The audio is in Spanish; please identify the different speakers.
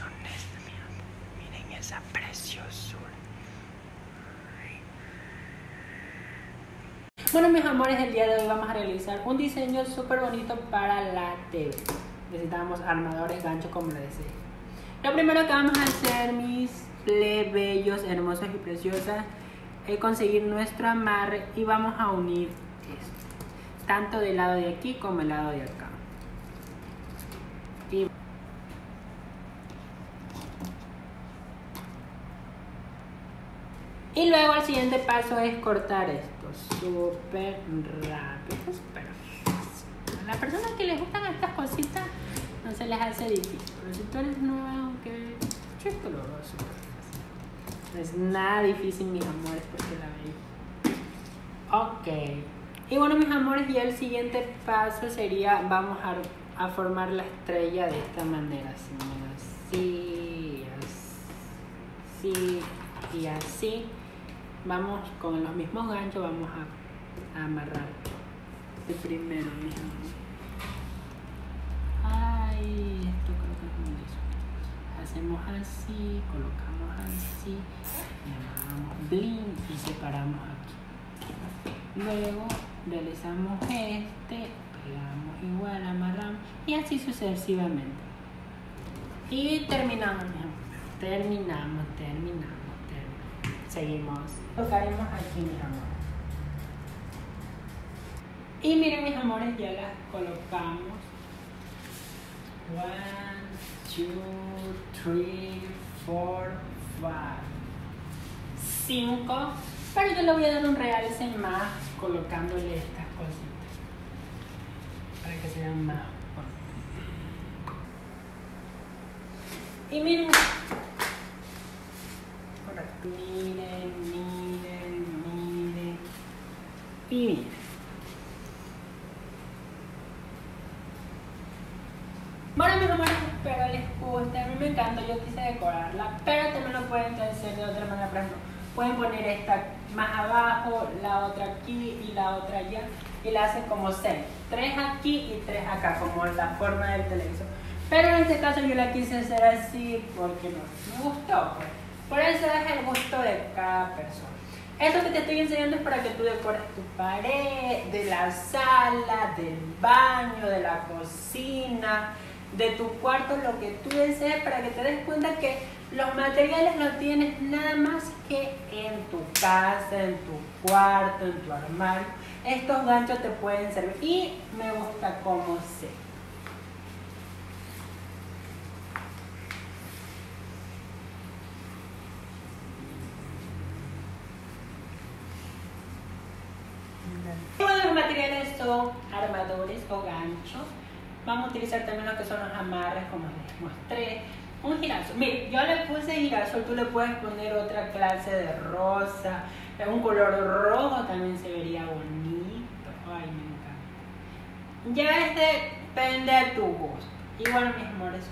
Speaker 1: Miren esa preciosura. Bueno, mis amores, el día de hoy vamos a realizar un diseño súper bonito para la TV. Necesitamos armadores, ganchos, como les decía. Lo primero que vamos a hacer, mis plebeyos, hermosos y preciosas, es conseguir nuestro amarre y vamos a unir esto. Tanto del lado de aquí como el lado de acá. Y Y luego el siguiente paso es cortar esto. Súper rápido, fácil. A la persona que le gustan estas cositas no se les hace difícil. Pero si tú eres nueva, aunque esto lo hago súper fácil. No es nada difícil, mis amores, porque la veis. Ok. Y bueno, mis amores, ya el siguiente paso sería, vamos a, a formar la estrella de esta manera. Así, así, así y así vamos con los mismos ganchos vamos a, amarrar el primero ay esto creo que es muy difícil hacemos así colocamos así y amarramos y separamos aquí. Luego realizamos este pegamos igual amarramos y así sucesivamente. Y terminamos terminamos terminamos seguimos. Tocaremos aquí, mis amores. Y miren, mis amores, ya las colocamos. One, two, three, four, five. Cinco. Pero yo le voy a dar un realce más colocándole estas cositas. Para que sean más. Y miren. Miren, Miren. Bueno, mis amores, espero les guste. A mí me encanta, yo quise decorarla, pero también lo pueden hacer de otra manera. Por ejemplo, pueden poner esta más abajo, la otra aquí y la otra allá. Y la hacen como seis. Tres aquí y tres acá, como la forma del televisor. Pero en este caso yo la quise hacer así porque no, me gustó. Pues. Por eso es el gusto de cada persona. Esto que te estoy enseñando es para que tú decores tu pared, de la sala, del baño, de la cocina, de tu cuarto, lo que tú desees, para que te des cuenta que los materiales no tienes nada más que en tu casa, en tu cuarto, en tu armario. Estos ganchos te pueden servir y me gusta cómo se Uno de los materiales son armadores o ganchos. Vamos a utilizar también lo que son los amarres, como les mostré. Un girasol. Mire, yo le puse girasol, tú le puedes poner otra clase de rosa. Un color rojo también se vería bonito. Ay, me encanta. Ya este depende de tu gusto. Igual, mis amores,